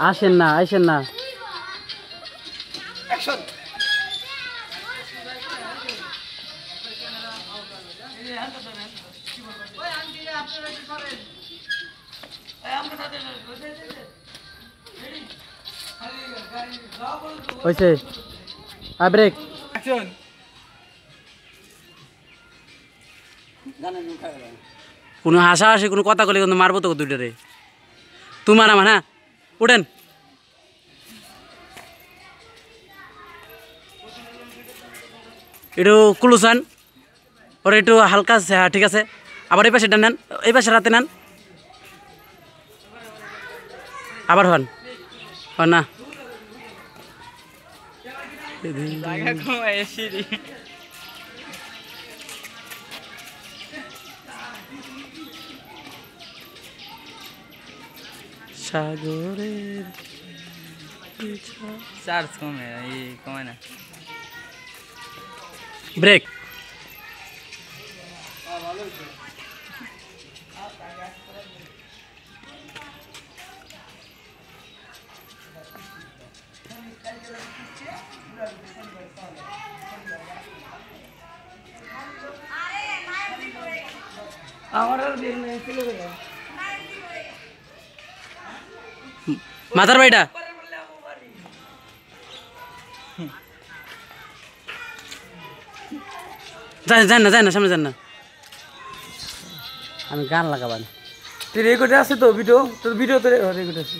আসেন না আসেন না হয়েছে। ব্রেক কোনো হাসা হাসি কোনো কথা কলে কিন্তু মারবো তো দুইটারে তোমার আমার হ্যাঁ? উঠেন। একটু কুলুসান। ওর একটু হালকা হ্যাঁ ঠিক আছে। আবার এই পাশে নেন এই পাশে রাতে নেন। আবার হন হন না। সাগরের চার্জ কমে কমে না। ব্রেক। মাথার বাড়িটা? যান না যান না সামনে যান না। আমি গান লাগাবানি। তুই রেকর্ডে আছে তো ভিডিও তোর ভিডিও তো রেকর্ড আছে